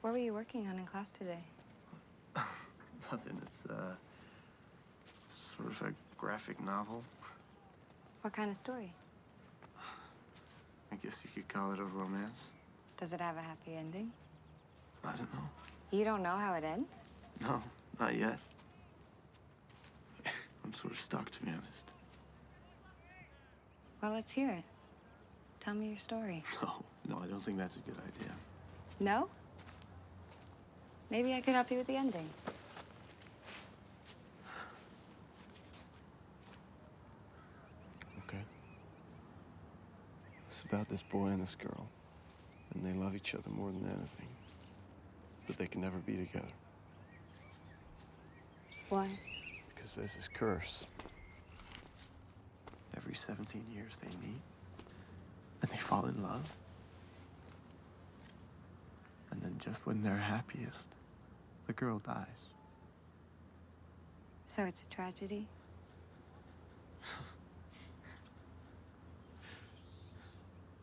What were you working on in class today? Nothing. It's uh, sort of a graphic novel. What kind of story? I guess you could call it a romance. Does it have a happy ending? I don't know. You don't know how it ends? No, not yet. I'm sort of stuck, to be honest. Well, let's hear it. Tell me your story. No, no, I don't think that's a good idea. No? Maybe I could help you with the ending. Okay. It's about this boy and this girl. And they love each other more than anything. But they can never be together. Why? Because there's this curse. Every 17 years they meet. And they fall in love. And just when they're happiest, the girl dies. So it's a tragedy?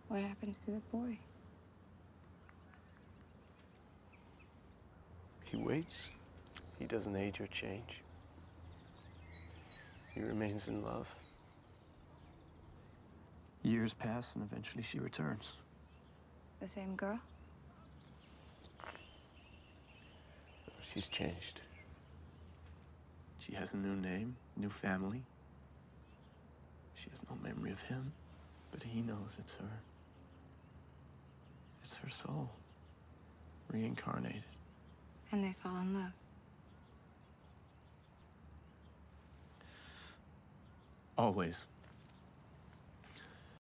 what happens to the boy? He waits. He doesn't age or change. He remains in love. Years pass, and eventually she returns. The same girl? She's changed. She has a new name, new family. She has no memory of him, but he knows it's her. It's her soul, reincarnated. And they fall in love. Always.